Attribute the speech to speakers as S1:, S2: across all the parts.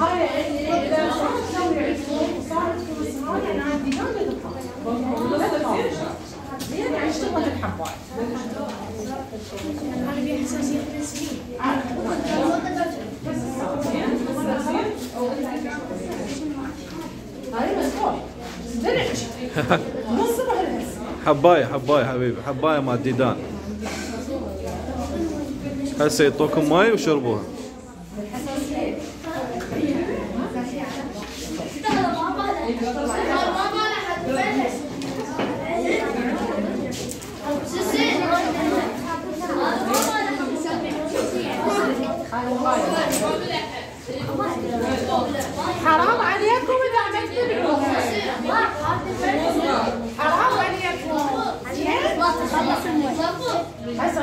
S1: هاي اذا صارت تسوي عزوم وصارت فلوس هاي يعني عندي ما زين اشتغل الحبايب
S2: أنا بي حساسيه بالنسبة
S1: هاي مسؤول الهس
S3: حباية حباية حبيبي حباية مع الديدان هسه يعطوكم ماي وشربوها
S1: هسه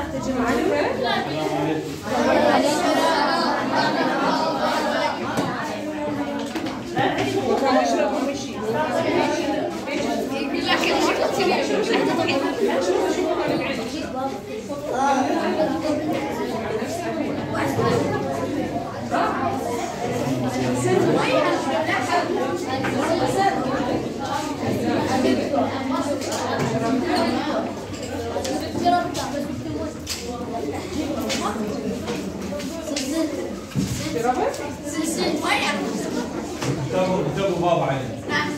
S1: شربت؟ سلسلة مية تبوا تبوا بابا علينا نعم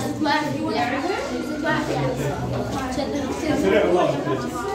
S1: ست واحد
S4: ست واحد سريع والله